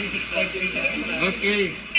Okay.